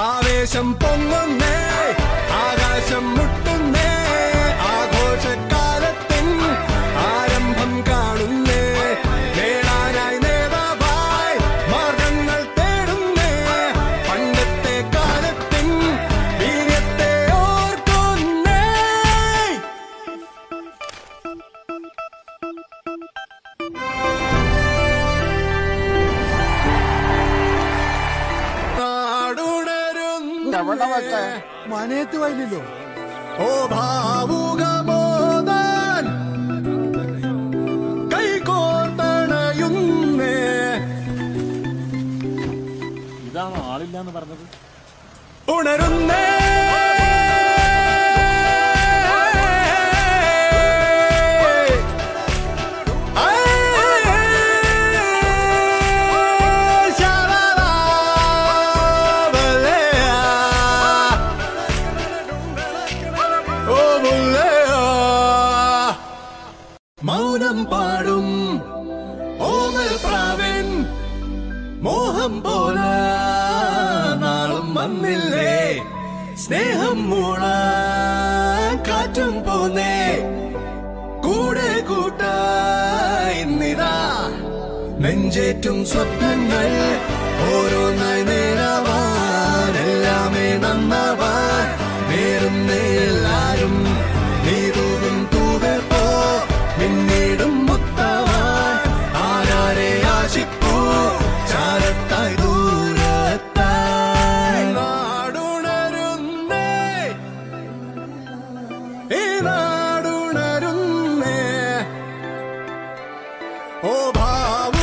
ആവേശം പൊങ്ങുന്നേ ആകാശം എവിടെ വെച്ചേ? മനയത്ത് വയലില്ലോ ഓ ഭാവുകബോധൻ കൈകോർത്തണയുന്നേ ഇതാണ് ആളില്ലാന്ന് പറഞ്ഞത്? ഉണരുന്നേ മൗനം പാടും. ഓമൽ പ്രാവൻ മോഹം പോലെ നാളും വന്നില്ലേ? സ്നേഹം മൂള കാറ്റും പോന്നേ. കൂടെ കൂട്ടായിന്നിതാ നെഞ്ചേറ്റും സ്വപ്നങ്ങൾ ഓരോന്നായി നാടുണരുന്നേ. ഓ ഭാവു